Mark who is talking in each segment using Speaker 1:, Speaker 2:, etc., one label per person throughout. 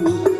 Speaker 1: down.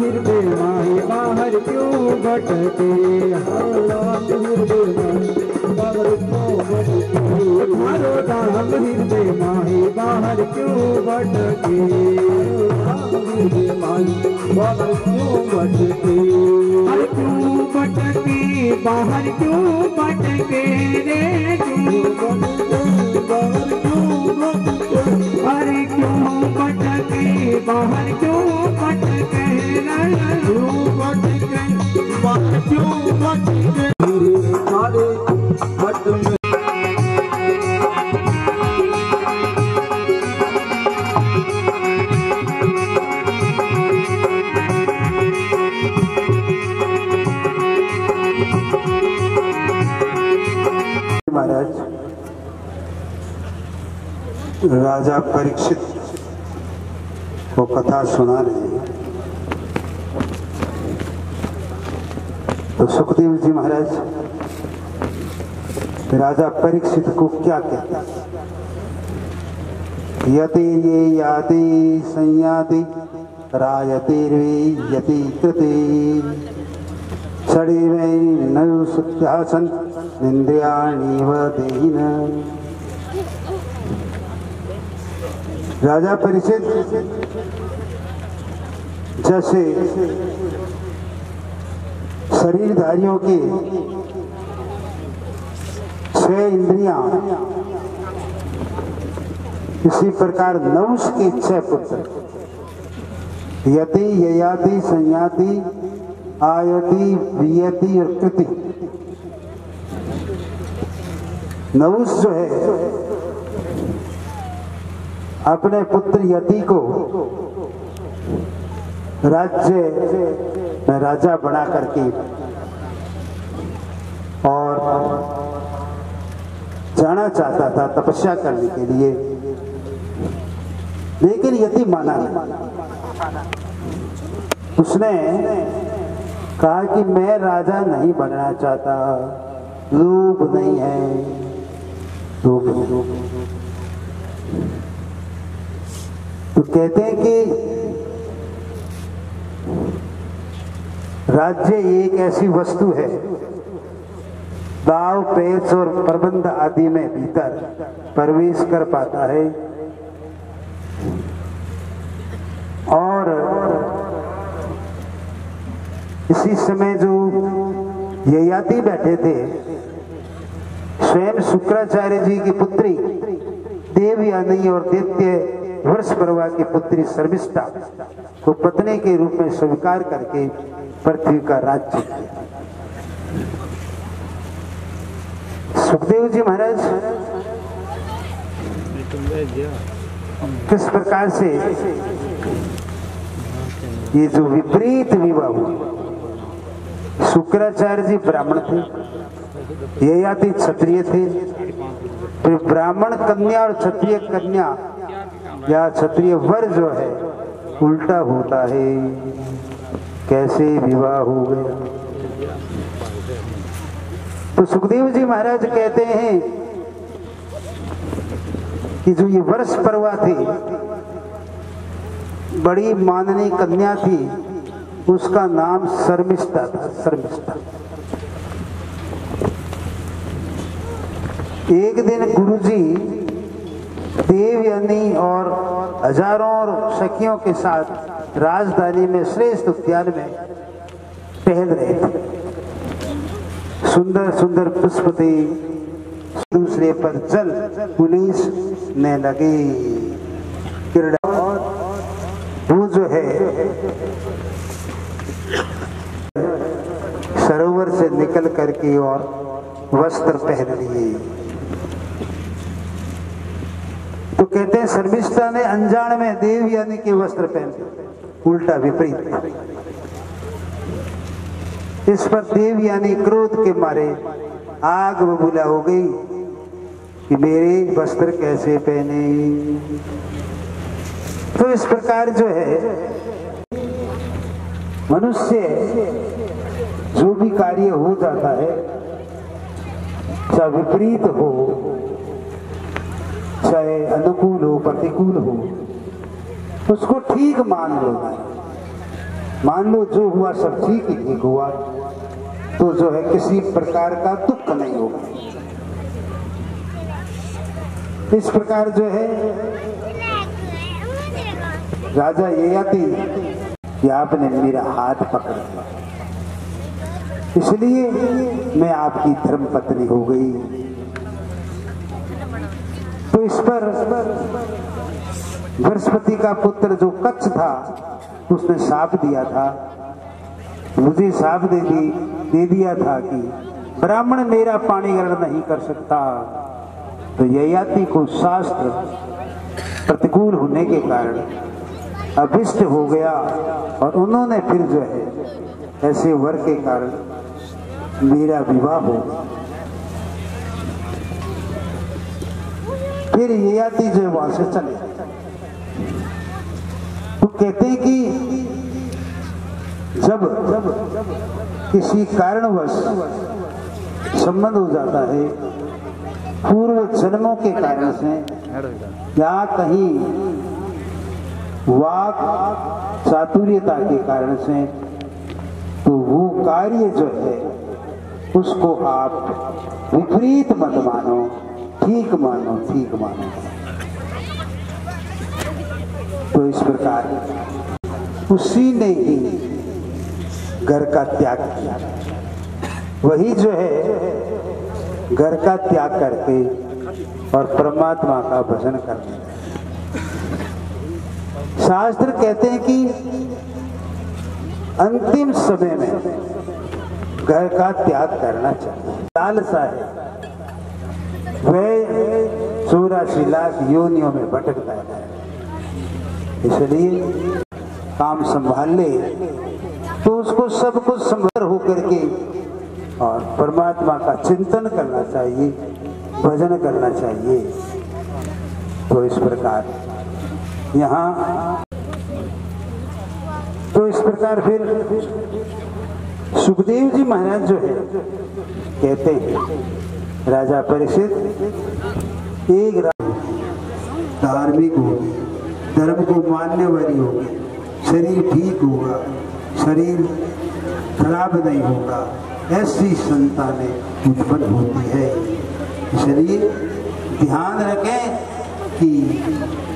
Speaker 1: हृदय माही बाहर क्यों भटके?
Speaker 2: हृदय में बाबर क्यों भटके
Speaker 1: मारो राम हृदय माही बाहर क्यों भटके
Speaker 2: माई क्यों भटके
Speaker 1: बाहर क्यों भटके रे क्यों
Speaker 2: भटके
Speaker 1: अरे क्यों भटके? बाहर क्यों भटके रे?
Speaker 2: क्यों भटके बाबर क्यों भटके मेरे सारे
Speaker 3: राजा परीक्षित को कथा सुना रहे हैं। तो सुखदेव जी महाराज, राजा परीक्षित को क्या कहते यति ये याति संयाति रायतिर्वे यति कृति षडीवै नयु सुत्यासन निंद्रियाणीव देहिन। राजा परिचित जैसे शरीरधारियों की छह इंद्रियाँ, इसी प्रकार नवश के छह पुत्र। यति, ययाति, संयाति, आयति, वियति और कृति। नवुष जो है, अपने पुत्र यति को राज्य में राजा बना करके और जाना चाहता था तपस्या करने के लिए। लेकिन यति माना नहीं। उसने कहा कि मैं राजा नहीं बनना चाहता। लोभ नहीं है। लोभ तो कहते हैं कि राज्य एक ऐसी वस्तु है, दाव, पेच और प्रबंध आदि में भीतर प्रवेश कर पाता है। और इसी समय जो ययाति बैठे थे, स्वयं शुक्राचार्य जी की पुत्री, देवयानी और दैत्य वर्ष परवा की पुत्री शर्मिष्ठा को पत्नी के रूप में स्वीकार करके पृथ्वी का राज्य किया। सुखदेव जी महाराज, किस प्रकार से ये जो विपरीत विवाह शुक्राचार्य जी ब्राह्मण थे ये ययाति क्षत्रिय थे, फिर ब्राह्मण कन्या और क्षत्रिय कन्या या क्षत्रिय वर जो है, उल्टा होता है। कैसे विवाह हो गया? तो सुखदेव जी महाराज कहते हैं कि जो ये वर्ष परवा थी, बड़ी माननीय कन्या थी, उसका नाम शर्मिष्ठा था, शर्मिष्ठा। एक दिन गुरुजी देवयानी और हज़ारों और सखियों के साथ राजधानी में श्रेष्ठ उद्यान में टहल रहे थे। सुंदर सुंदर पुष्प थे दूसरे पर जल पुलिस ने लगे। किरड़ा वो जो है, सरोवर से निकल करके और वस्त्र पहन लिए तो कहते हैं, शर्मिष्ठा ने अनजान में देव यानी के वस्त्र पहन उल्टा विपरीत। इस पर देव यानी क्रोध के मारे आग बबूला हो गई कि मेरे वस्त्र कैसे पहने? तो इस प्रकार जो है, मनुष्य जो भी कार्य हो जाता है, चाहे विपरीत हो चाहे अनुकूल हो, प्रतिकूल हो। उसको ठीक मान लो। मान लो जो हुआ सब ठीक ही ठीक हुआ तो जो है किसी प्रकार का दुख नहीं होगा। इस प्रकार जो है, राजा ये आती कि आपने मेरा हाथ पकड़ लिया। इसलिए मैं आपकी धर्म पत्नी हो गई। इस पर बृहस्पति का पुत्र जो कच्छ था, उसने साप दिया था। मुझे साप दे दी, दे दिया था कि ब्राह्मण मेरा पानी ग्रहण नहीं कर सकता। तो ययाति को शास्त्र प्रतिकूल होने के कारण अभिष्ट हो गया और उन्होंने फिर जो है, ऐसे वर के कारण मेरा विवाह हो गया। फिर ययाति जो वहाँ से चले। तो कहते हैं कि जब जब किसी कारणवश संबंध हो जाता है, पूर्व जन्मों के कारण से या कहीं वाक चातुर्यता के कारण से तो वो कार्य जो है, उसको आप विपरीत मत मानो। ठीक मानो ठीक मानो। तो इस प्रकार उसी ने ही घर का त्याग किया। वही जो है, घर का त्याग करके और परमात्मा का भजन करने शास्त्र कहते हैं कि अंतिम समय में घर का त्याग करना चाहिए। लालसा है। वह चौरासी योनियों में भटकता है। इसलिए काम संभाल ले तो उसको सब कुछ संभर होकर के और परमात्मा का चिंतन करना चाहिए, भजन करना चाहिए। तो इस प्रकार यहाँ तो इस प्रकार फिर सुखदेव जी महाराज जो है, कहते हैं राजा परीक्षित, एक धार्मिक होगी, धर्म को मानने वाली होगी, शरीर ठीक होगा, शरीर खराब नहीं होगा, ऐसी संतानें उत्पन्न होती है। इसलिए ध्यान रखें कि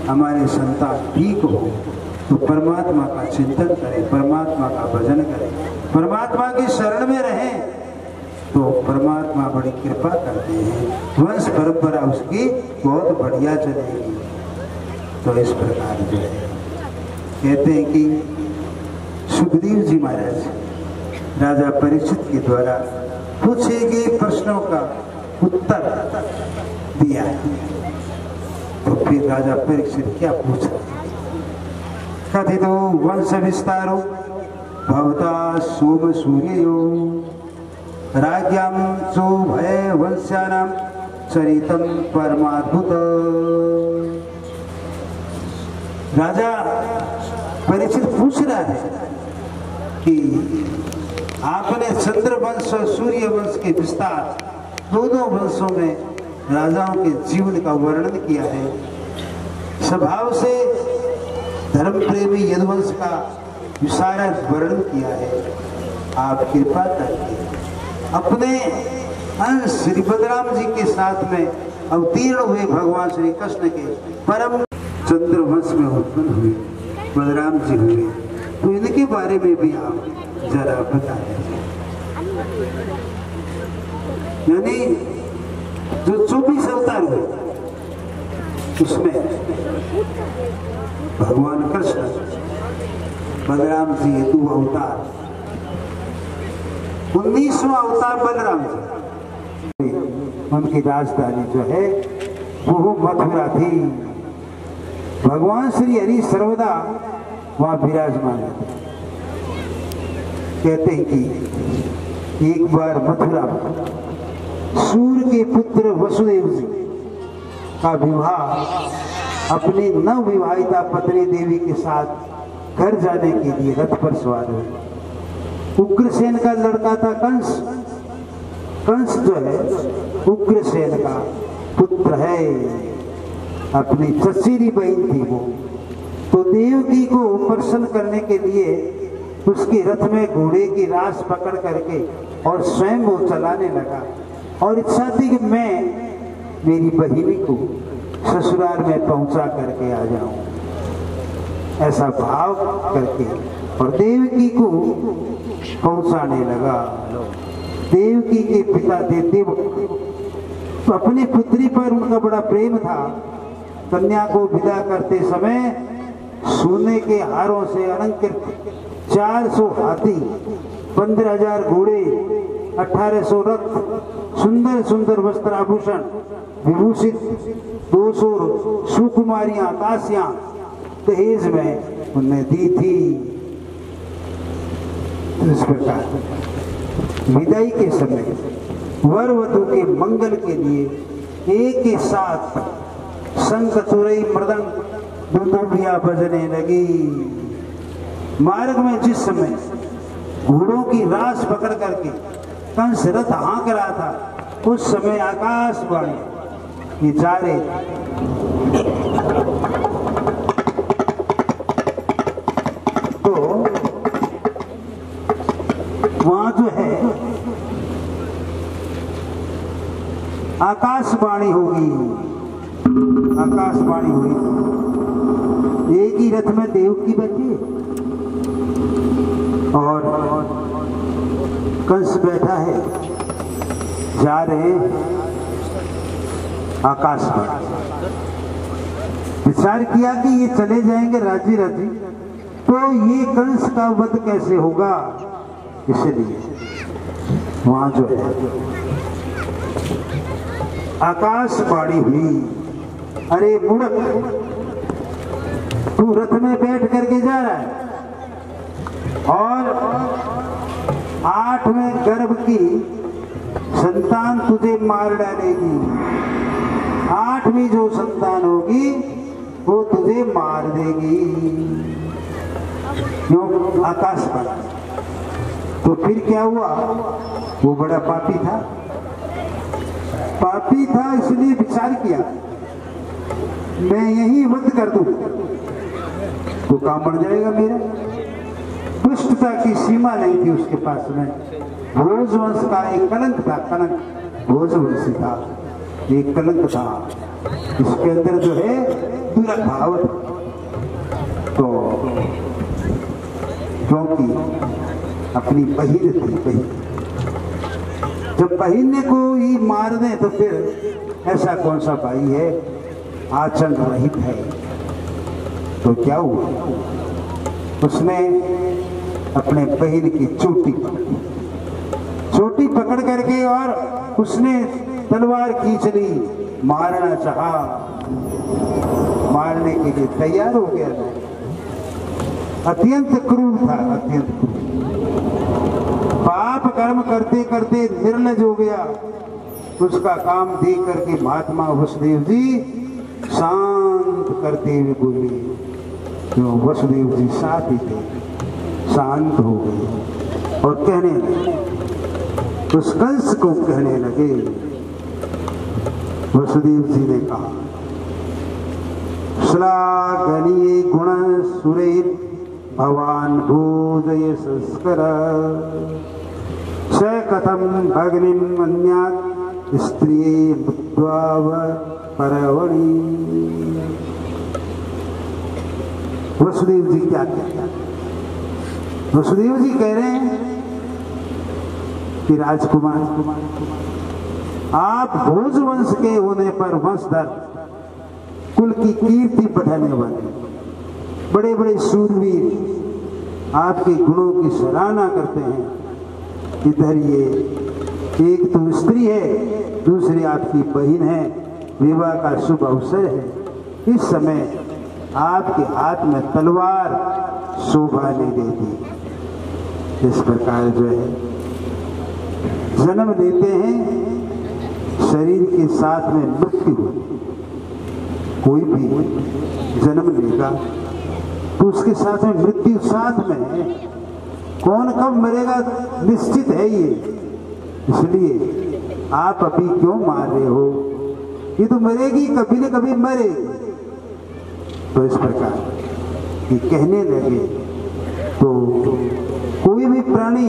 Speaker 3: हमारे संतान ठीक हो तो परमात्मा का चिंतन करें, परमात्मा का भजन करें, परमात्मा की शरण में रहें। तो परमात्मा बड़ी कृपा करते हैं। वंश परंपरा उसकी बहुत बढ़िया चलेगी। तो इस प्रकार जो है, कहते हैं कि सुखदेव जी महाराज राजा परीक्षित के द्वारा पूछे गए प्रश्नों का उत्तर दिया। तो फिर राजा परीक्षित क्या पूछ? कथितो वंश विस्तारो, भवता सोम सूर्यो राज्ञां सो भय वंश्यानां चरितम परमाद्भुत। राजा परीक्षित पूछ रहा है कि आपने चंद्र वंश और सूर्य वंश के विस्तार दोनों वंशों में राजाओं के जीवन का वर्णन किया है। स्वभाव से धर्म प्रेमी यदुवंश का विशारद वर्णन किया है। आप कृपा करके अपने श्री बलराम जी के साथ में अवतीर्ण हुए भगवान श्री कृष्ण के परम चंद्रवंश में उत्पन्न हुए बलराम जी हुए। तो इनके बारे में भी आप जरा बता यानी जो चौबीस अवतार हुए उसमें भगवान कृष्ण, बलराम जी दो अवतार उन्नीसवा अवतार बलराम जी उनकी राजधानी जो है, वो मथुरा थी। भगवान श्री हरि सर्वदा वहाँ विराजमान है। कहते हैं कि एक बार मथुरा सूर्य के पुत्र वसुदेव जी का विवाह, अपनी नव विवाहिता पत्नी देवी के साथ घर जाने के लिए रथ पर सवार हुए। उग्रसेन का लड़का था कंस। कंस जो है, उग्रसेन का पुत्र है। अपनी चचेरी बहन थी वो। तो देवकी को प्रसन्न करने के लिए उसके रथ में घोड़े की रास पकड़ करके और स्वयं वो चलाने लगा। और इच्छा थी कि मैं, मेरी बहिनी को ससुराल में पहुँचा करके आ जाऊँ। ऐसा भाव करके। और देवकी को पहुँचाने लगा। देवकी के पिता देव तो अपनी पुत्री पर उनका बड़ा प्रेम था। कन्या को विदा करते समय सोने के हारों से अलंकृत 400 हाथी, पंद्रह हज़ार घोड़े, अठारह सौ रथ सुंदर सुंदर वस्त्र आभूषण विभूषित दो सौ सुकुमारियाँ दासियाँ दहेज में उन्हें दी थी। इस प्रकार विदाई के समय, वर वधु के मंगल के लिए एक के साथ शंख तुरई मृदंग दुंदुभिया बजने लगी। मार्ग में जिस समय घोड़ों की रास पकड़ करके कंस रथ हाँक रहा था, उस समय आकाशवाणी ये जा रहे थे। तो वहाँ जो है आकाशवाणी होगी। आकाशवाणी हुई एक ही रथ में देव की बैठी और कंस बैठा है। जा रहे आकाश पर विचार किया कि ये चले जाएँगे राज़ी राज़ी। तो ये कंस का वध कैसे होगा? इसलिए वहाँ जो है आकाशवाणी हुई। अरे मूर्ख, तू रथ में बैठ करके जा रहा है। और आठवें गर्भ की संतान तुझे मार डालेगी। आठवीं जो संतान होगी, वो तुझे मार देगी। क्यों? आकाश पर तो फिर क्या हुआ? वो बड़ा पापी था। पापी था, इसलिए विचार किया। मैं यही वध कर दूँ। तो काम बढ़ जाएगा मेरा। पुष्टता की सीमा नहीं थी उसके पास में। भोज वंश का एक कलंक था, कलंक। भोज वंश था, एक कलंक था। इसके अंदर जो है दुर्भाव तो क्योंकि अपनी बहिन थी बहिन जब बहिन को ही मार दे तो फिर ऐसा कौन सा भाई है? आचरण रहित है। तो क्या हुआ? उसने अपने बहन की चोटी पकड़ी। चोटी पकड़ करके और उसने तलवार खींच ली। मारना चाहा। मारने के लिए तैयार हो गया। अत्यंत क्रूर था, अत्यंत क्रूर। पाप कर्म करते करते निर्लज हो गया। उसका काम देख करके महात्मा वसुदेव जी शांत करते हुए बोले जो वसुदेव जी साथ ही थे, शांत हो गए। और कहने लगे, उस कंस को कहने लगे, वसुदेव जी ने कहा, श्लाघनीय गुण सुरेर भवान भोजय संस्कर। स कथम भग्निम अन्यात् स्त्री मुद्वाव परवणी। वसुदेव जी क्या कहते वसुदेव जी कह रहे हैं कि राजकुमार, आप भोज वंश के होने पर वंशधर, कुल की कीर्ति बढ़ाने वाले बड़े बड़े सूरवीर आपके गुणों की सराहना करते हैं। इधर ये एक तो स्त्री है, दूसरी आपकी बहन है। विवाह का शुभ अवसर है। इस समय आपके हाथ में तलवार शोभा नहीं देती। इस प्रकार जो है, जन्म लेते हैं, शरीर के साथ में मृत्यु। होती कोई भी जन्म लेगा तो उसके साथ में मृत्यु साथ में है। कौन कब मरेगा? निश्चित है ये। इसलिए आप अभी क्यों मार रहे हो? ये तो मरेगी, कभी न कभी मरे। तो इस प्रकार ये कहने लगे तो कोई भी प्राणी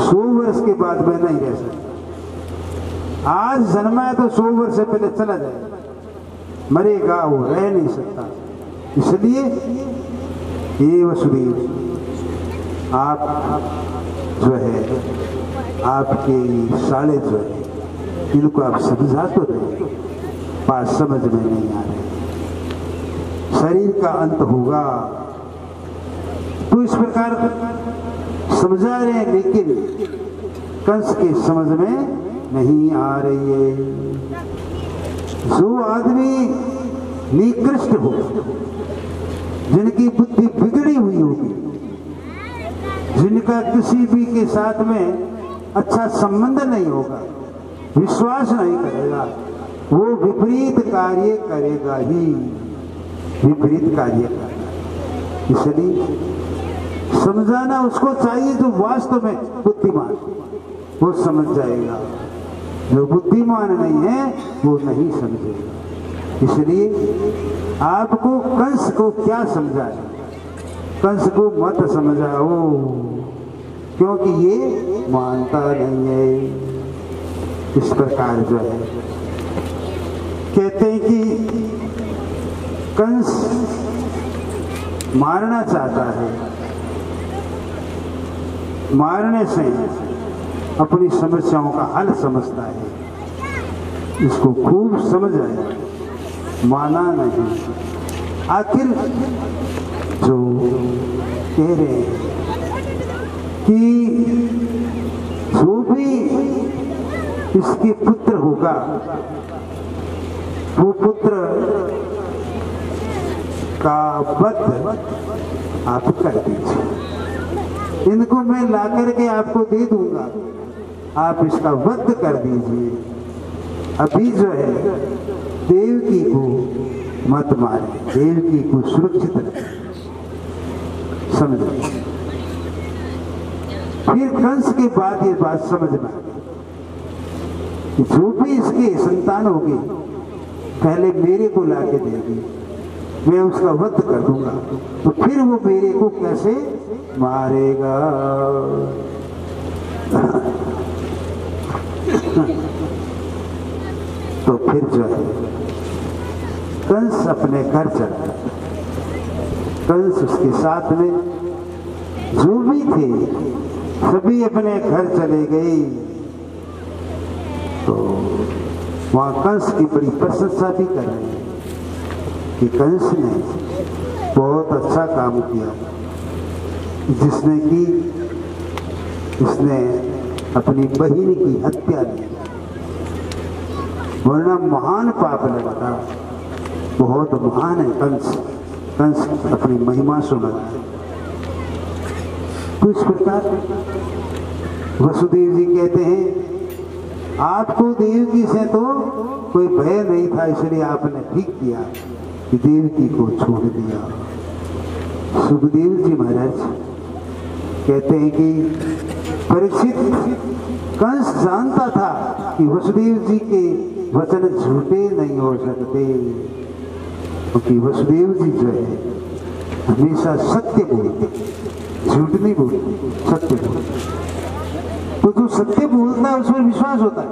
Speaker 3: सौ वर्ष के बाद में नहीं रह सकता। आज जन्मा है तो सौ वर्ष से पहले चला जाए। मरेगा, वो रह नहीं सकता। इसलिए ये वसुदेव आप जो है, आपके साले जो है, इनको आप समझा तो रहे बात समझ में नहीं आ रही। शरीर का अंत होगा। तो इस प्रकार समझा रहे हैं, लेकिन कंस के समझ में नहीं आ रही है। जो आदमी निकृष्ट हो, जिनकी बुद्धि बिगड़ी हुई होगी जिनका किसी भी के साथ में अच्छा संबंध नहीं होगा, विश्वास नहीं करेगा, वो विपरीत कार्य करेगा ही, विपरीत कार्य करेगा। इसलिए समझाना उसको चाहिए जो वास्तव में बुद्धिमान वो समझ जाएगा। जो बुद्धिमान नहीं है, वो नहीं समझेगा। इसलिए आपको कंस को क्या समझाए कंस को मत समझाओ। क्योंकि ये मानता नहीं है। इस प्रकार जो है। कहते हैं कि कंस मारना चाहता है। मारने से अपनी समस्याओं का हल समझता है। इसको खूब समझ आया। माना नहीं। आखिर जो कह रहे हैं कि जो भी इसके पुत्र होगा। वो पुत्र का वध आप कर दीजिए। इनको मैं ला करके आपको दे दूँगा। आप इसका वध कर दीजिए। अभी जो है देवकी को मत मारे देवकी को सुरक्षित रखें समझो? फिर कंस के बाद ये बात समझ में आ जो भी इसके संतान होगी, पहले मेरे को ला के देगी। मैं उसका वध कर दूँगा। तो फिर वो मेरे को कैसे मारेगा? तो फिर जो है, कंस अपने घर चला कंस उसके साथ में जो भी थे सभी अपने घर चले गए। तो वहाँ कंस की बड़ी प्रशंसा भी कर रहे कि कंस ने बहुत अच्छा काम किया, जिसने कि इसने अपनी बहन की हत्या की। वरना महान पाप लगा था बहुत महान है कंस। कंस अपनी महिमा सुना तो इस प्रकार। वसुदेव जी कहते हैं, आपको देव देवकी से तो कोई भय नहीं था, इसलिए आपने ठीक किया कि देव देवकी को छोड़ दिया। सुखदेव जी महाराज कहते हैं कि परीक्षित कंस जानता था कि वसुदेव जी के वचन झूठे नहीं हो सकते, क्योंकि वसुदेव जी जो है, हमेशा सत्य बोलते झूठ नहीं बोलते, सत्य तो जो सत्य बोलता है उस पर विश्वास होता है।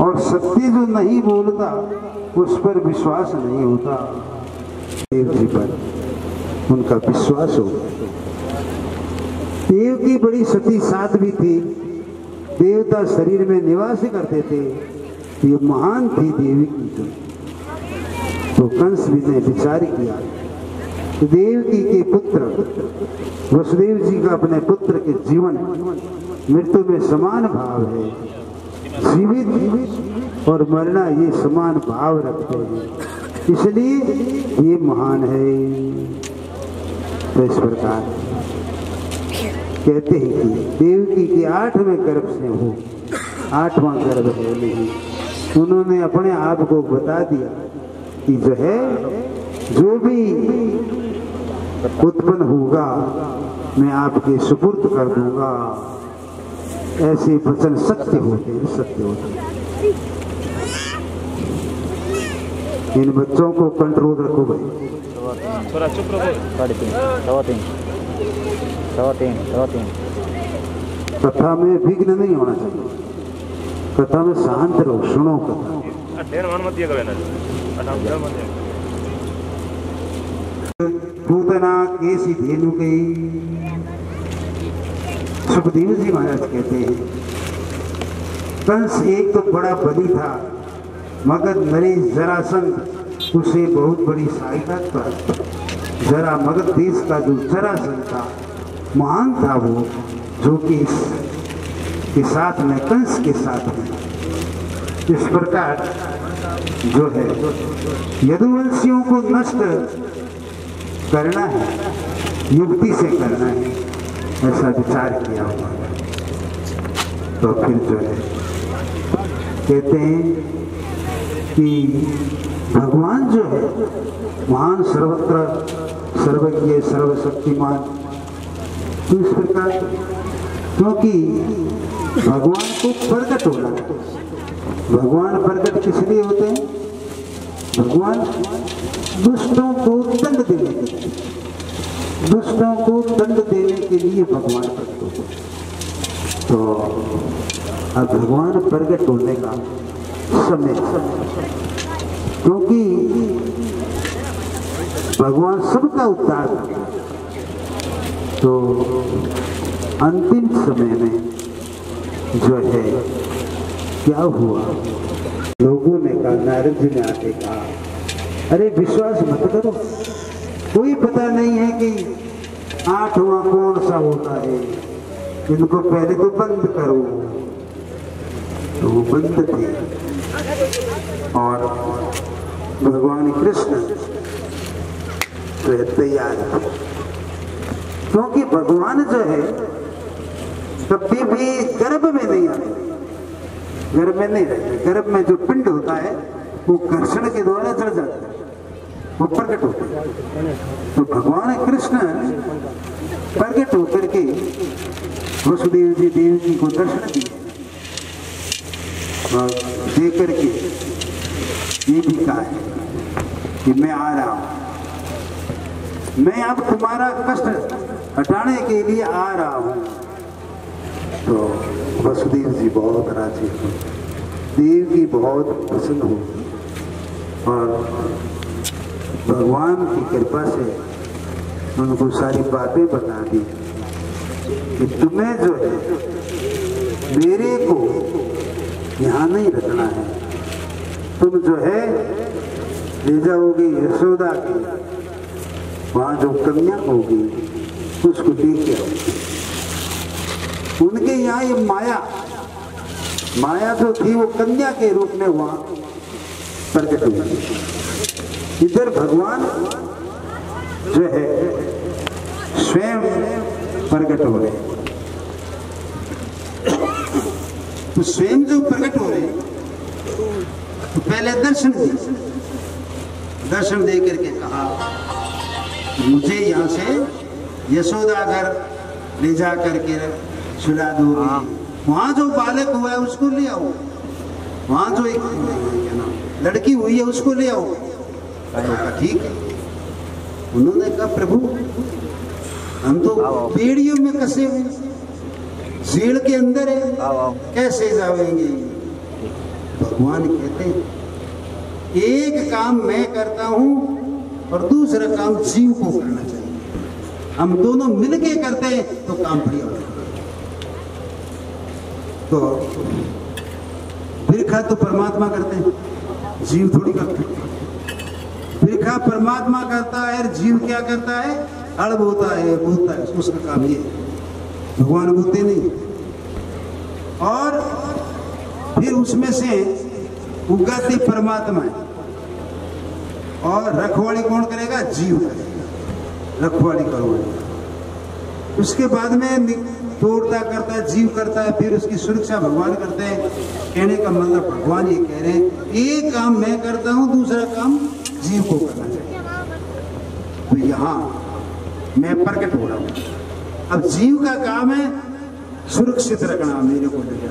Speaker 3: और सत्य जो नहीं बोलता, उस पर विश्वास नहीं होता। देव जी पर उनका विश्वास हो। देव की बड़ी सती साथ भी थी। देवता शरीर में निवास करते थे। ये महान थी देवी की जो तो कंस भी ने विचार किया देवकी के पुत्र वसुदेव जी का अपने पुत्र के जीवन मृत्यु में समान भाव है। जीवित और मरना ये समान भाव रखते हैं। इसलिए ये महान है। तो इस प्रकार कहते हैं कि देवकी के आठवें गर्भ से हो। आठवां गर्भ है नहीं उन्होंने अपने आप को बता दिया कि जो है, जो भी उत्पन्न होगा मैं आपके सुपुर्द कर दूँगा। ऐसे वचन सत्य होते हैं सत्य होते हैं। इन बच्चों को कंट्रोल रखो भाई। कथा में विघ्न नहीं होना चाहिए। कथा में शांत रहो सुनो कथा
Speaker 4: टेन मान मत दिया करें ना अठाम जल मत दिया
Speaker 3: पूतना केसी धेनु गई सुखदेव जी महाराज कहते हैं कंस एक तो बड़ा बली था, मगर नरेश जरासंध उसे बहुत बड़ी सहायता कर जरा मगध देश का जो जरासंध था, महान था वो, जो कि इस, के साथ में, कंस के साथ में। इस प्रकार जो है, यदुवंशियों को नष्ट करना है, युक्ति से करना है, ऐसा विचार किया हुआ तो फिर जो है, कहते हैं कि भगवान जो है, महान सर्वत्र, सर्वज्ञ, सर्वशक्तिमान तो इस प्रकार क्योंकि भगवान को प्रकट होना भगवान प्रकट किस लिए होते हैं? भगवान दुष्टों को दंड देने के लिए, दुष्टों को दंड देने के लिए भगवान प्रकट तो अब भगवान प्रकट होने का समय क्योंकि भगवान सबका उद्धार तो अंतिम समय में जो है, क्या हुआ? लोगों ने कहा, नारद जी ने आके कहा, अरे विश्वास मत करो। कोई पता नहीं है कि आठवां कौन सा होता है। इनको पहले तो बंद करो। तो वो बंद थे। और भगवान कृष्ण तो तैयार थे। क्योंकि भगवान जो है, कभी भी गर्भ में नहीं आते। गर्भ में नहीं रहते गर्भ में जो पिंड होता है, वो घर्षण के द्वारा चढ़ जाता है। वो प्रकट होता है। तो भगवान कृष्ण प्रकट होकर के वसुदेव जी, देव जी को दर्शन दिए और दे करके ये भी कहा है कि मैं आ रहा हूँ। मैं अब तुम्हारा कष्ट हटाने के लिए आ रहा हूँ। तो वसुदेव जी बहुत राज़ी हुए देव की बहुत प्रसन्न हो और भगवान की कृपा से उनको सारी बातें बता दी कि तुम्हें जो है, मेरे को यहाँ नहीं रखना है। तुम जो है, ले जाओगे यशोदा के। वहाँ जो कन्या होगी, उसको लेके आओगे। उनके यहाँ ये माया माया जो थी वो कन्या के रूप में वहाँ प्रकट हुई। इधर भगवान जो है, स्वयं प्रकट हो रहे। तो स्वयं जो प्रकट हो रहे तो पहले दर्शन दिए दर्शन दे करके कहा, मुझे यहाँ से यशोदा घर ले जा करके सुला दो। वहाँ जो बालक हुआ है उसको ले आओ। वहाँ जो एक लड़की हुई है उसको ले आओ। ठीक है। उन्होंने कहा प्रभु हम तो पेड़ियों में कसे हुए जेल के अंदर है। कैसे जाएँगे? भगवान कहते हैं एक काम मैं करता हूँ और दूसरा काम जीव को करना चाहिए। हम दोनों मिलके करते हैं तो काम बढ़िया होता है। तो बिरखा तो परमात्मा करते हैं। जीव थोड़ी करते बिरखा परमात्मा करता है जीव क्या करता है? अड़ब होता है बोता है। उसका काम ये भगवान बोलते नहीं। और फिर उसमें से उगाती परमात्मा है। और रखवाली कौन करेगा? जीव करेगा। रखवाली करवाली उसके बाद में तोड़ता करता है, जीव करता है, फिर उसकी सुरक्षा भगवान करते हैं। कहने का मतलब भगवान ये कह रहे हैं, एक काम मैं करता हूँ, दूसरा काम जीव को करना चाहिए। तो यहाँ मैं प्रकट हो रहा हूँ। अब जीव का काम है सुरक्षित रखना, मेरे को ले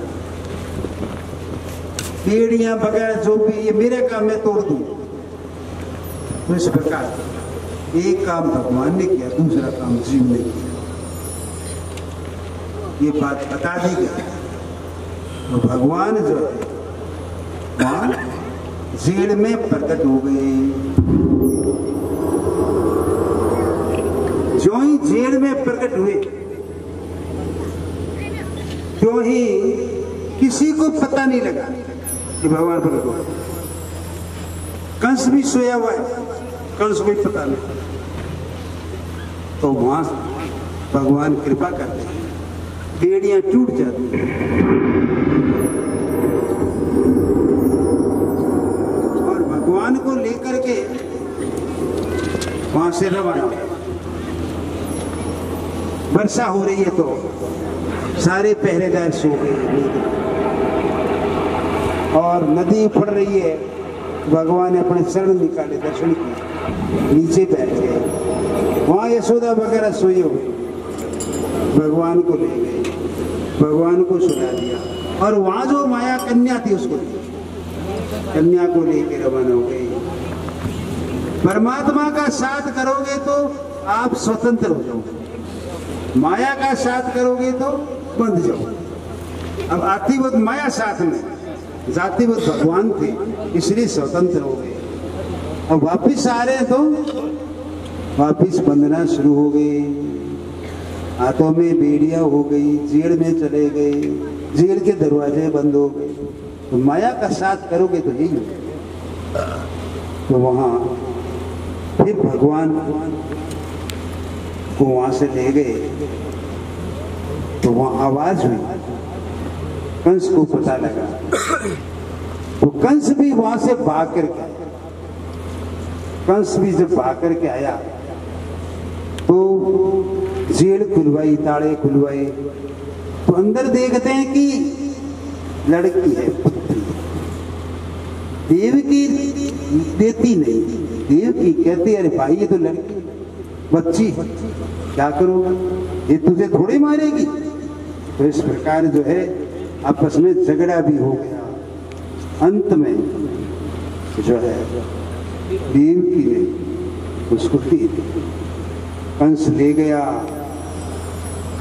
Speaker 3: पेड़ियाँ वगैरह जो भी, ये मेरा काम मैं तोड़ दूँ। तो इस प्रकार एक काम भगवान ने किया, दूसरा काम जीव ने किया। ये बात बता दी गई। तो भगवान जो है जेल में प्रकट हो गए। जो ही जेल में प्रकट हुए क्यों ही किसी को पता नहीं लगा कि भगवान प्रकट हुआ कंस भी सोया हुआ है, कंस को पता नहीं। तो वहाँ भगवान कृपा करते हैं। बेड़ियाँ टूट जाती और भगवान को लेकर के वहाँ से रवाना वर्षा हो रही है तो सारे पहरेदार सो गए और नदी उफड़ रही है, भगवान ने अपने चरण निकाले, दर्शन किए, नीचे बैठ गए। वहाँ यशोदा वगैरह सोए हुए भगवान को ले गए, भगवान को सुना दिया। और वहाँ जो माया कन्या थी उसको। कन्या को लेके रवाना हो गई परमात्मा का साथ करोगे तो आप स्वतंत्र हो जाओगे। माया का साथ करोगे तो बंध जाओ अब आतिवत माया साथ में, जातिवत भगवान थे, इसलिए स्वतंत्र हो गए। और वापिस आ रहे हैं तो वापिस बंधना शुरू हो गई। हाथों में बेड़ियाँ हो गई, जेल में चले गए, जेल के दरवाजे बंद हो गए। तो माया का साथ करोगे तो यही तो वहाँ फिर भगवान को वहाँ से ले गए। तो वहाँ आवाज़ हुई। कंस को पता लगा। तो कंस भी वहाँ से भाग करके आया कंस भी जब भाग करके आया तो जेल खुलवाई, ताड़े खुलवाए। तो अंदर देखते हैं कि लड़की है, पुत्री। देव की देती नहीं। देव की कहती, अरे भाई, ये तो लड़की बच्ची, क्या करोगा ये तुझे थोड़ी मारेगी? तो इस प्रकार जो है, आपस में झगड़ा भी हो गया। अंत में जो है, देवकी ने उसको कंस ले गया।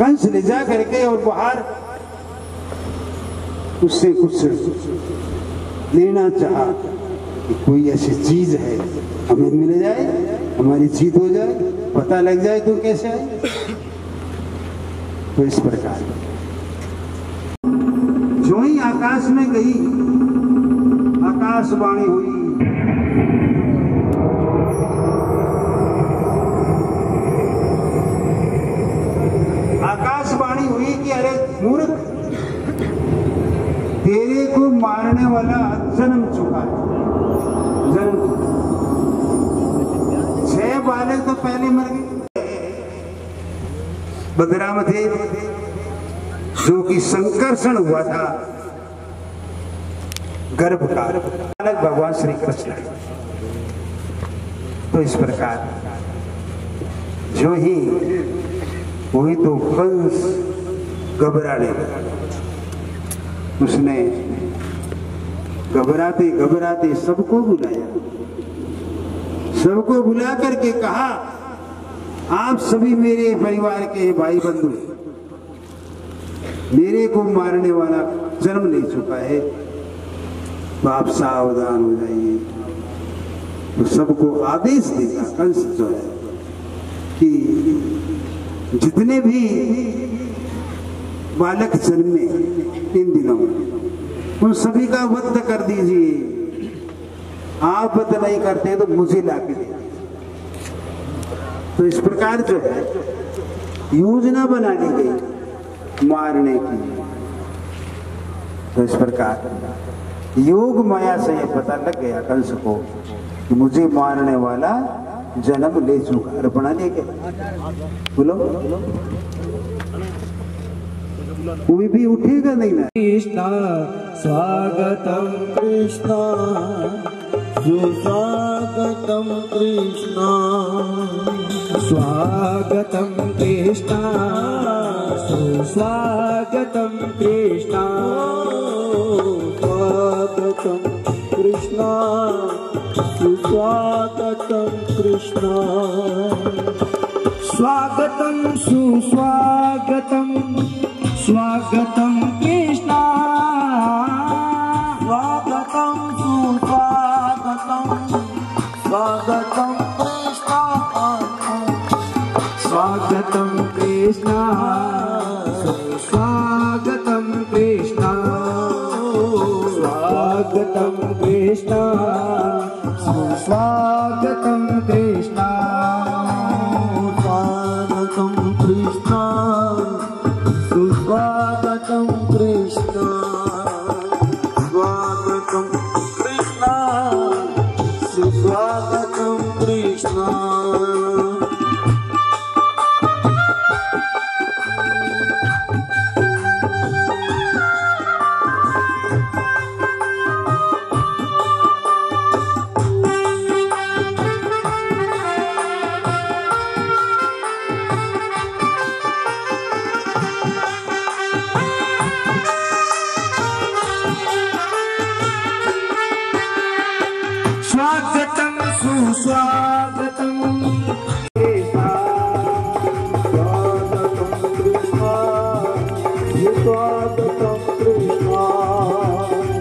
Speaker 3: कंस ले जा करके और बाहर उससे कुछ लेना चाहा कोई ऐसी चीज़ है, हमें मिल जाए, हमारी जीत हो जाए, पता लग जाए तो कैसे आए तो इस प्रकार। जो ही आकाश में गई, आकाशवाणी हुई। आकाशवाणी हुई कि अरे मूर्ख, तेरे को मारने वाला जन्म चुका है। जन्म। छह बालक तो पहले मर गए। बलराम थे जो कि संकर्षण हुआ था, गर्भ का। बालक भगवान श्री कृष्ण तो इस प्रकार, जो ही वही तो कंस घबराने उसने घबराते घबराते सबको बुलाया। सबको बुला करके कहा, आप सभी मेरे परिवार के भाई बंधु मेरे को मारने वाला जन्म ले चुका है। तो आप सावधान हो जाइए। तो सबको आदेश देता कंस जो है कि जितने भी बालक जन्मे इन दिनों। उन सभी का वध कर दीजिए। आप वध नहीं करते तो मुझे ला के तो इस प्रकार जो है, योजना बनानी गई मारने की। तो इस प्रकार योग माया से ये पता लग गया कंस को कि मुझे मारने वाला जन्म ले चुका अर्पणा ले गया बोलो। कोई भी उठेगा नहीं ना।
Speaker 1: कृष्ण स्वागतं कृष्ण। सुस्वागतं कृष्ण। स्वागतं कृष्ण। सुस्वागतं कृष्ण। स्वागतं कृष्ण। सुस्वागतं कृष्ण। स्वागतं सुस्वागतं स्वागतं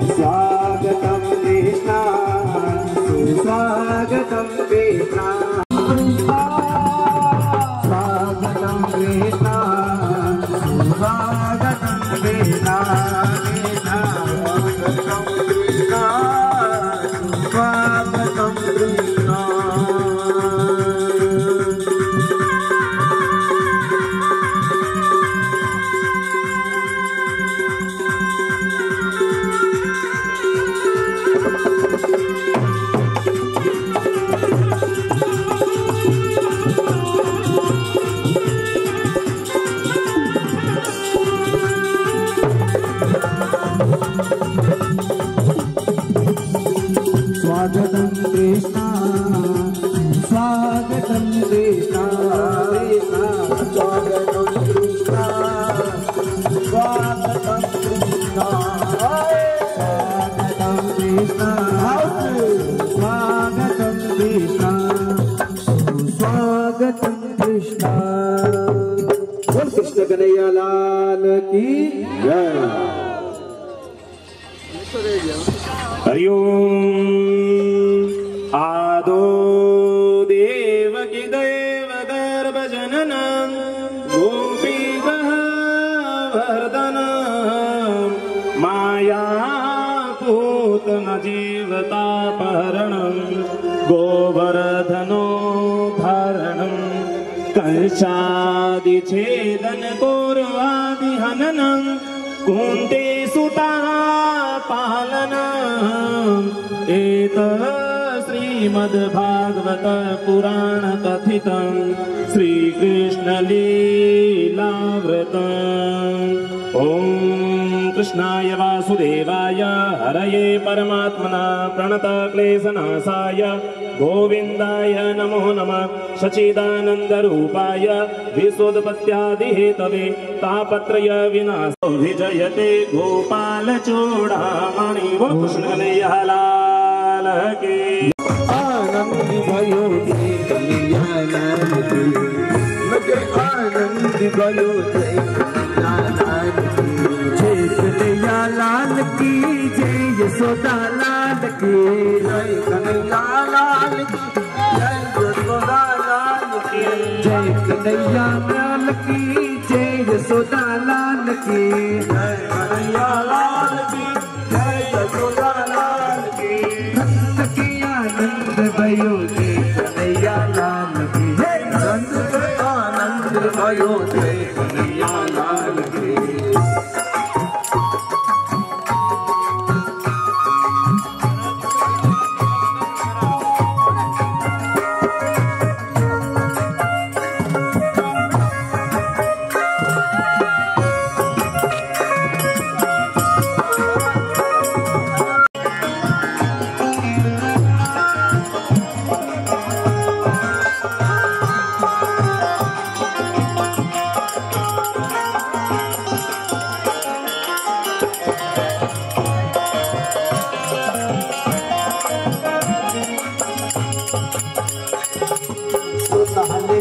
Speaker 1: स्वागतं कृष्ण सुस्वागतं कृष्ण
Speaker 5: एत श्रीमद्भागवत पुराण कथितं श्रीकृष्णलीलाव्रतम् ॐ कृष्णाय वासुदेवाय हरये परमात्मना प्रणतक्लेशनाशाय गोविन्दाय नमो नमः सचिदानन्दरूपाय विशोदपत्यादिहेतवे तापत्रय विनाश। विजयते गोपालचूडामणि वो
Speaker 1: आनंद भयो जय कल्याण आनंद भयो कन्हैया लाल की जय यशोदा लाल की। जय कन्हैया लाल की जय यशोदा लाल की। जय कन्हैया लाल की जय यशोदा लाल की। जय कन्हैया लाल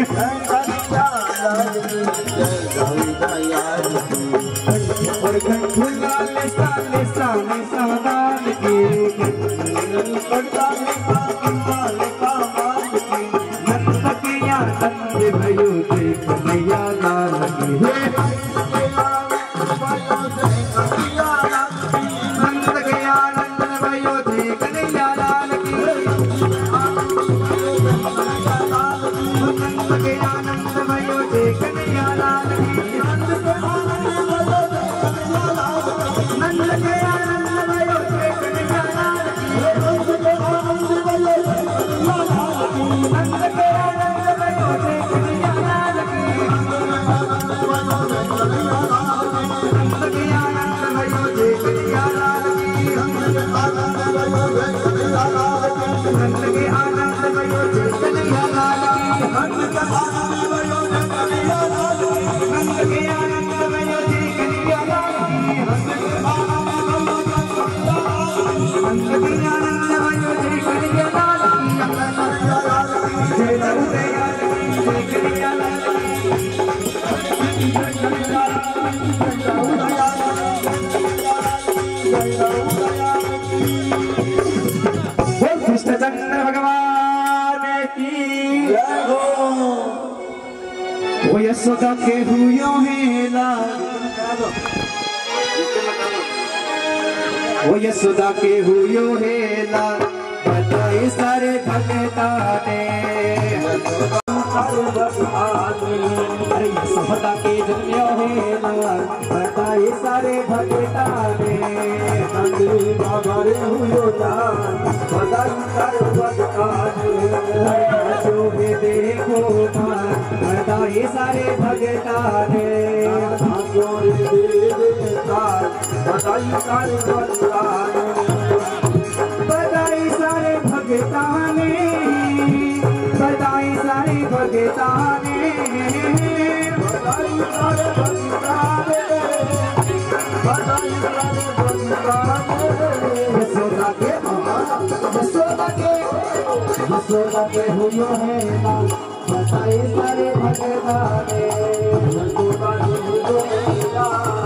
Speaker 1: की है यशोदा के हुयो है लाल बताए सारे भगता ने। अरे यशोदा के जन्यो है लाल बताए सारे भगता ने। नंदी बाबा रे हुयो लाल बताए जो भी देखो बधाई सारे बधाई। सारे भगताने। बधाई सारे भगताने। यशोदा के यशोदा के यशोदा हुयो है ना बधाई सारे भगताने। यशोदा के हुयो है ना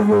Speaker 1: आज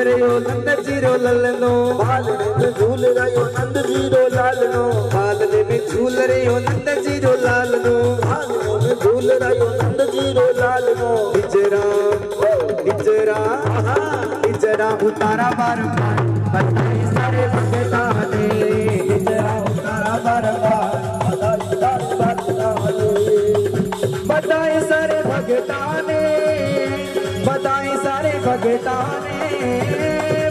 Speaker 1: झूल नंद ज़ीरो ललनो में झूल रहे नंद ज़ीरो लालनो। पालने में झूल रहे नंद ज़ीरो लालनो। पालने में झूल रहे नंद ज़ीरो लालनो। बिजरा बिजरा बिजरा उतारा बार बार। बताई सारे भगता ने बिजरा उतारा बार बार। बताई सारे भगता ने बताई सारे भगता ने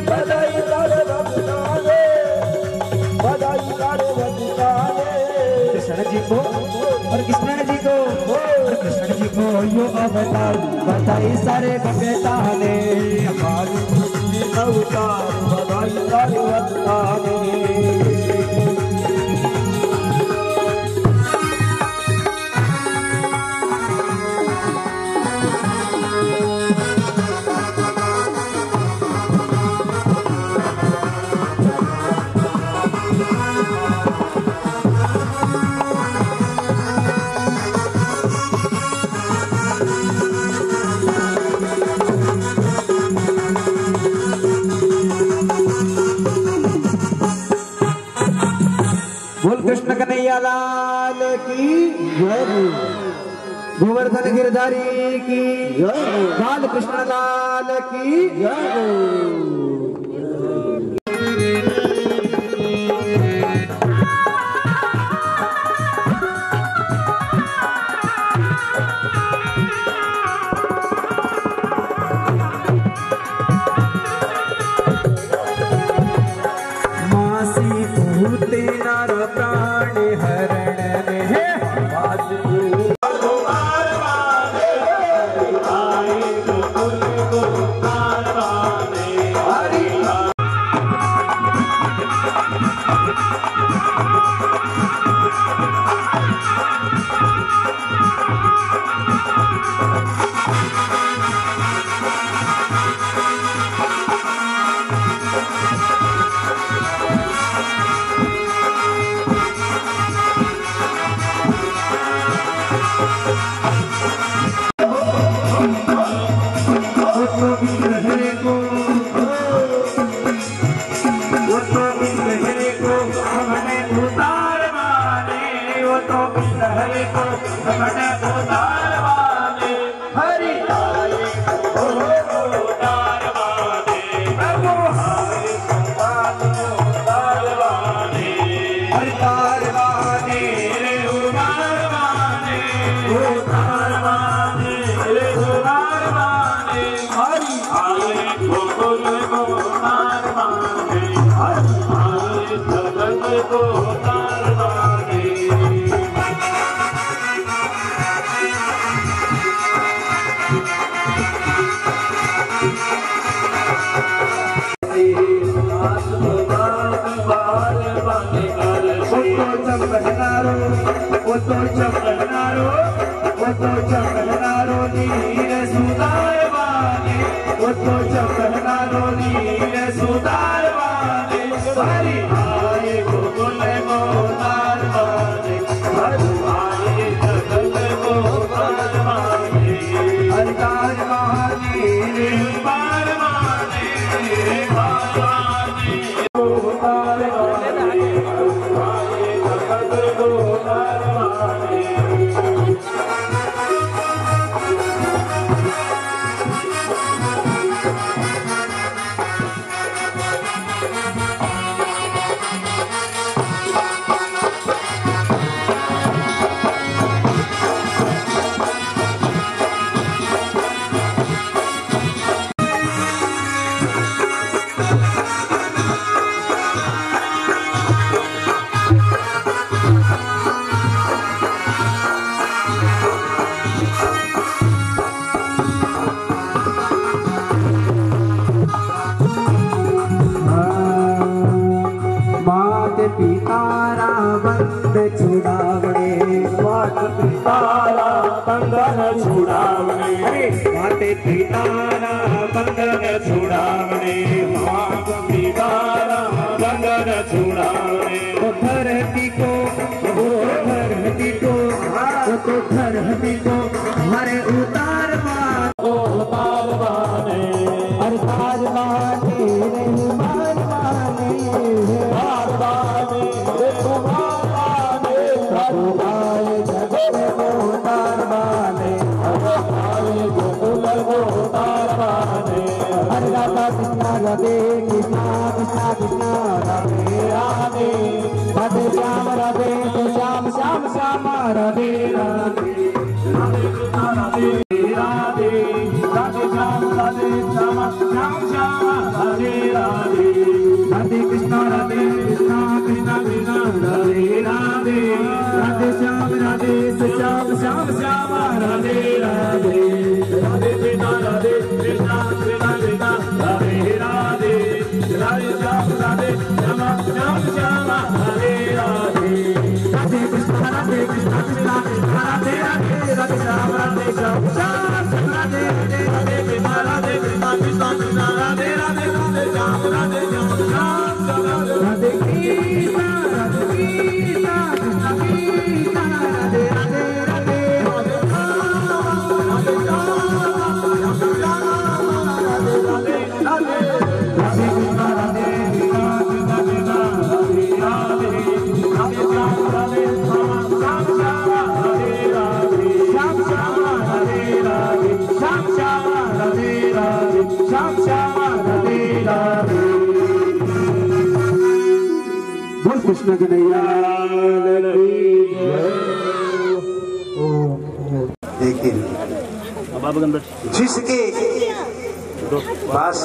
Speaker 1: बताई सारे भगता ने बधाई सारे भगता ने कृष्ण जी को और कृष्ण जी को कृष्ण जी को यो अवतार बताई सारे भगता ने अवतार बधाई सारे गोवर्धन की। की बाल कृष्ण लाल की। मासी मात माते राधे राधे राधे श्याम राधे श्याम श्याम श्याम राधे राधे राधे कृष्णा राधे कृष्णा कृष्णा कृष्णा राधे राधे राधे श्याम राधे श्याम श्याम श्याम राधे राधे राधे कृष्णा राधे कृष्णा कृष्णा राधे राधे राधे श्याम राधे श्याम श्याम राधे राधे राधे कृष्णा राधे कृष्णा कृष्णा कृष्णा राधे राधे राधे श्याम राधे श्याम श्याम श्याम राधे कृष्णा राधे कृष्णा कृष्णा कृष्णा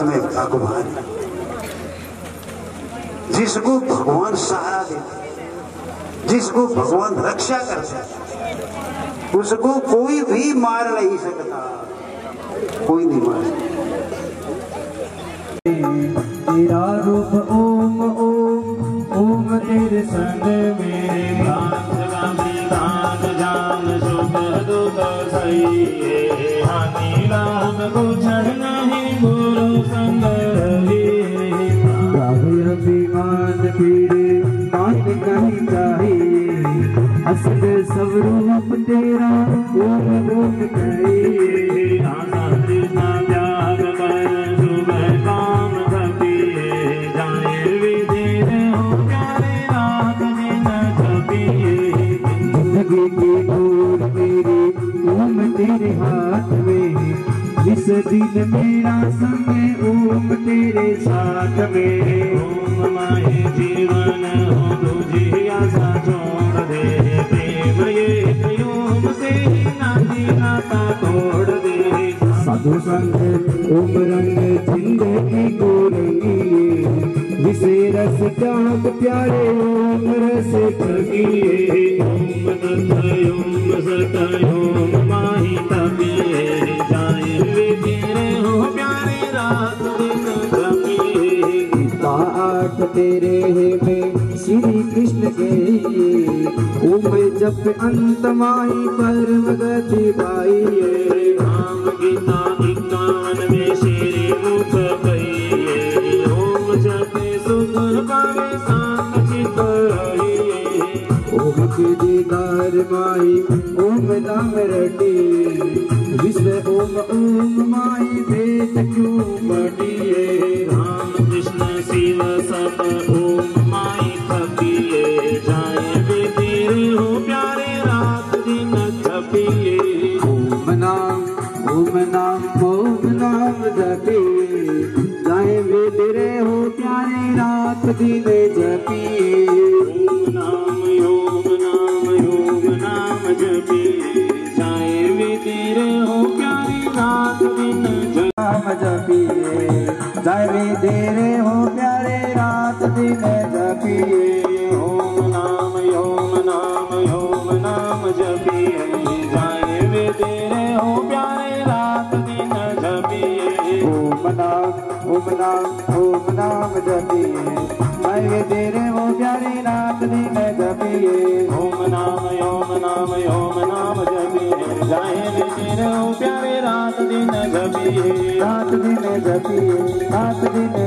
Speaker 3: में भगवान। जिसको भगवान सहारा देते जिसको भगवान रक्षा करते उसको कोई भी मार नहीं सकता। कोई नहीं मार
Speaker 5: दिन
Speaker 1: मेरा संग ओम तेरे साथ में
Speaker 5: ओम माए जीवन हो तुझी आशा छोड़ दे प्रेम ये ओम से नाती नाता तोड़ दे।
Speaker 1: साधु संग ओम रंग ज़िंदगी को रंगिए विषे रस त्याग प्यारे ओम रस ठगिए
Speaker 5: ओम तथयोम सतयोम माही
Speaker 1: ओम जप अंत माई परम गति पाइए।
Speaker 5: राम गीता इक्यावन में श्री मुख कहिए। ओम जपे सुख पावे शांत चित
Speaker 1: ओम के दीदार माई ओम नाम रटी। विश्व ओम ओम माई वेद क्यों बटिए
Speaker 5: राम कृष्ण शिव सत ओम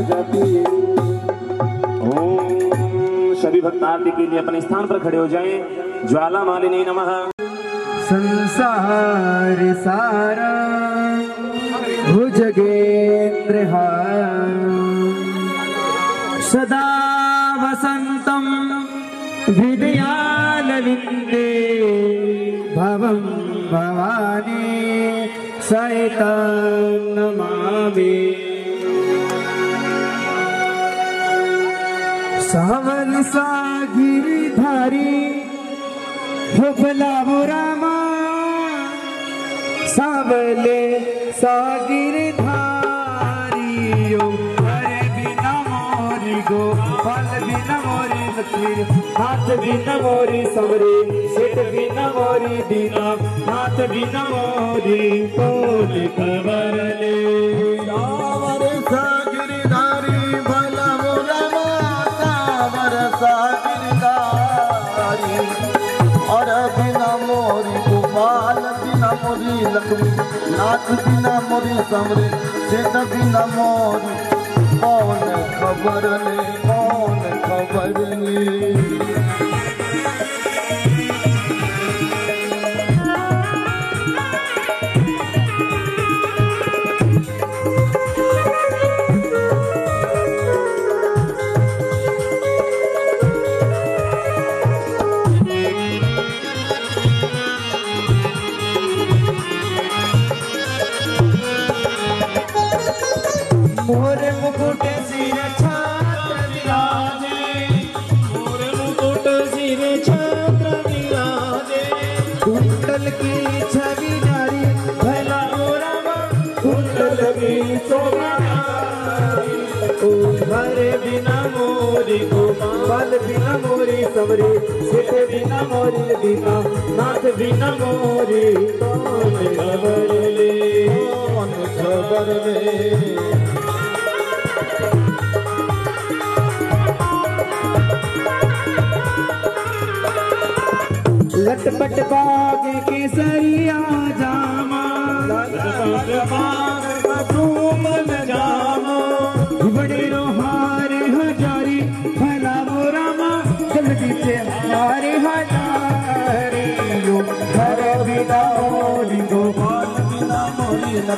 Speaker 5: जपिए
Speaker 1: ओम
Speaker 5: सभी भक्त आरती के लिए अपने स्थान पर खड़े हो जाएँ। ज्वाला मालिनी नमः।
Speaker 1: संसार सारा भुजगेन्द्र सदा वसन्तं विद्यालविन्दे भवं भवानी। सहितं नमामि सावल सागिरी गिरिधारी हो भला वो रामा। सावले सागिर धारियो लकीर हाथ बिना मोरी समरे, सिर बिना मोरी दीना। हाथ बिना मोरी कौन खबर ले
Speaker 2: सावर बिना मोरी नाथ बिना मोरी समरे सिद्ध बिना मोरी, कौन खबर ले
Speaker 5: मोरी गोपाल
Speaker 2: बाल बिना मोरी समरी
Speaker 5: सिट बिना मोरी दीना नाथ बिना मोरी कौन खबर ले?
Speaker 2: कौन खबर ले?
Speaker 1: लटपट बाग केसरिया जामा।
Speaker 5: झूमन जामो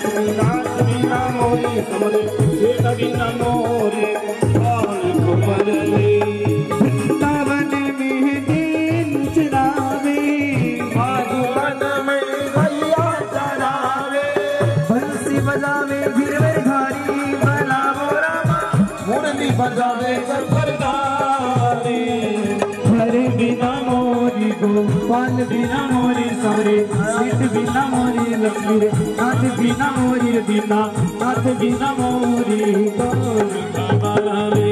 Speaker 5: नाथ बिना मोरी समरे सिट बिना मोरी कौन खबर ले
Speaker 1: गोपाल बिना मोरी सवरे सीत बिना मोरी लक्ष्मी रे नाथ बिना मोरी रे दीना हाथ बिना मोरी
Speaker 5: तो बाबा ले